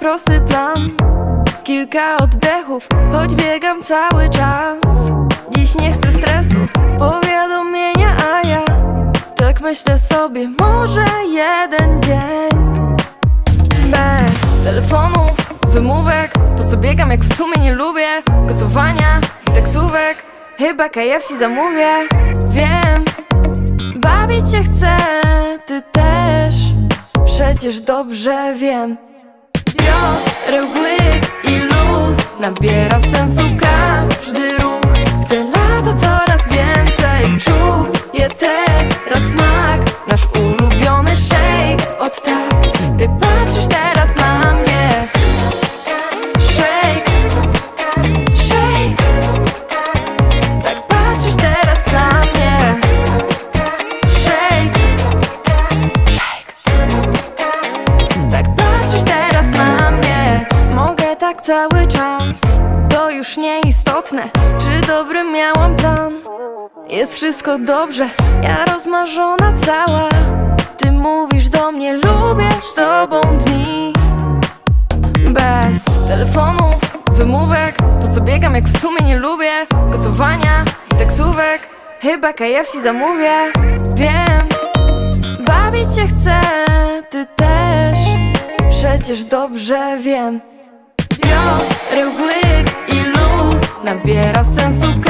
prosty plan. Kilka oddechów, choć biegam cały czas. Dziś nie chcę stresu, powiadomienia, a ja Tak myślę sobie, może jeden dzień. Bez telefonów, wymówek Po co biegam, jak w sumie nie lubię Gotowania taksówek. Chyba KFC zamówię, wiem. Bawić się chcę, ty też. Przecież dobrze wiem Łyk i luz Nabiera sensu tak cały czas. To już nieistotne Czy dobry miałam plan. Jest wszystko dobrze Ja rozmarzona cała. Ty mówisz do mnie Lubię z tobą dni. Bez telefonów, wymówek. Po co biegam jak w sumie nie lubię Gotowania i taksówek? Chyba KFC zamówię. Wiem Bawić się chcę, ty też. Przecież dobrze wiem Biorę łyk i luz Nabiera sensu